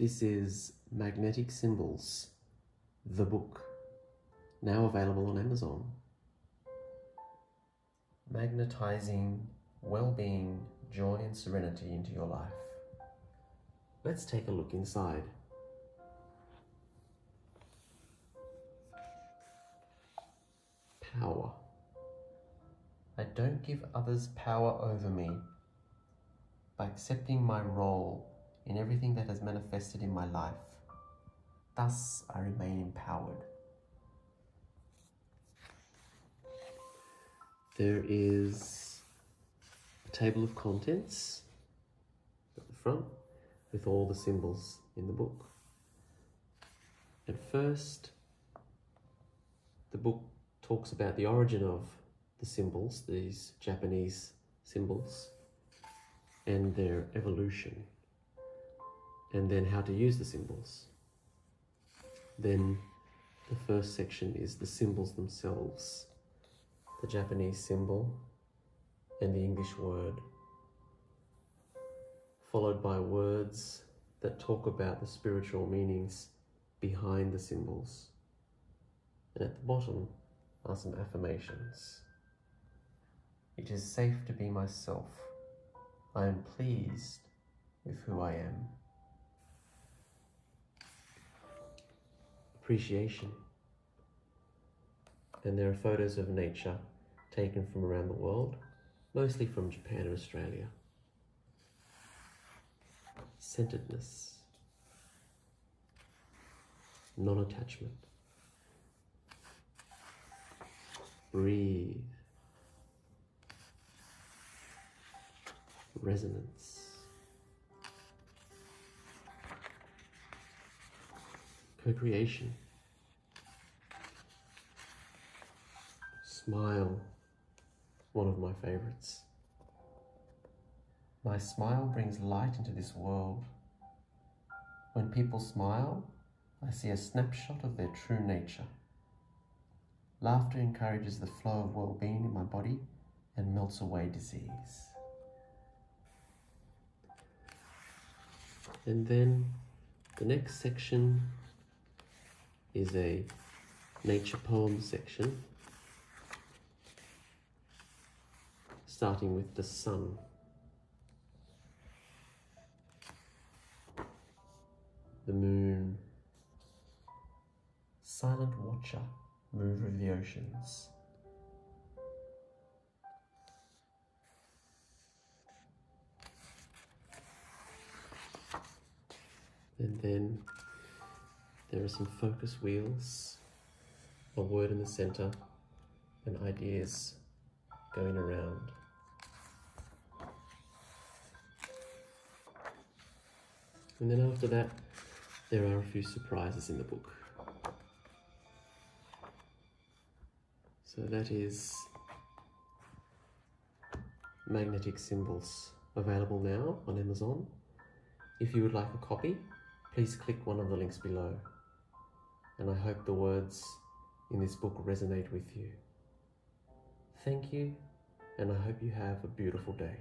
This is Magnetic Symbols, the book, now available on Amazon. Magnetizing well being, joy, and serenity into your life. Let's take a look inside. Power. I don't give others power over me by accepting my role in everything that has manifested in my life. Thus, I remain empowered. There is a table of contents at the front with all the symbols in the book. At first, the book talks about the origin of the symbols, these Japanese symbols, and their evolution, and then how to use the symbols. Then the first section is the symbols themselves, the Japanese symbol and the English word, followed by words that talk about the spiritual meanings behind the symbols. And at the bottom are some affirmations. It is safe to be myself. I am pleased with who I am. Appreciation. And there are photos of nature taken from around the world, mostly from Japan and Australia. Centeredness. Non-attachment. Breathe. resonance. Co-creation. Smile, one of my favorites. My smile brings light into this world. When people smile, I see a snapshot of their true nature. Laughter encourages the flow of well-being in my body and melts away disease. And then the next section is a nature poem section, starting with the sun. The moon, silent watcher, mover of the oceans. And then there are some focus wheels, a word in the center, and ideas going around. And then after that, there are a few surprises in the book. So that is magnetic symbols available now on Amazon. If you would like a copy, please click one of the links below. And I hope the words in this book resonate with you. Thank you, and I hope you have a beautiful day.